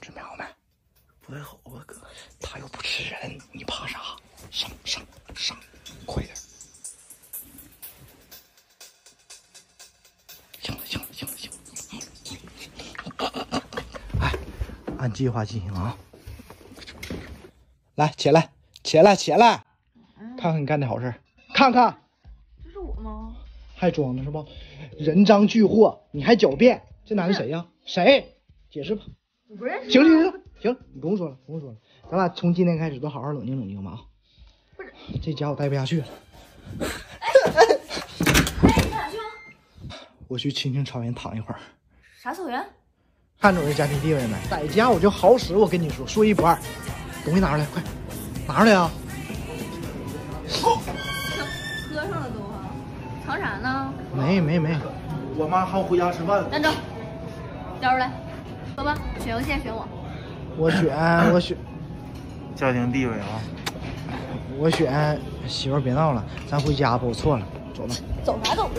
准备好没？不太好吧，哥？他又不吃人，你怕啥？上上上，快点！行了行了行了行了，哎，按计划进行啊！来，起来，起来，起来！看看你干的好事，看看，这是我吗？还装呢是不？人赃俱获，你还狡辩？这男的谁呀？谁？解释吧。我不认识。行行行行，你不用说了，不用说了，咱俩从今天开始都好好冷静冷静吧啊！不是，这家我待不下去了，哎，你哪去啊？我去青青草原躺一会儿。啥草原？看着我这家庭地位没？在家我就好使，我跟你说，说一不二。东西拿出来，快，拿出来啊！喝上了都啊！藏啥呢？没没没，我妈喊我回家吃饭。站住！交出来。走吧，选路线选我，我选我选 家庭地位啊！我选媳妇儿，别闹了，咱回家吧，我错了，走吧，走啥走？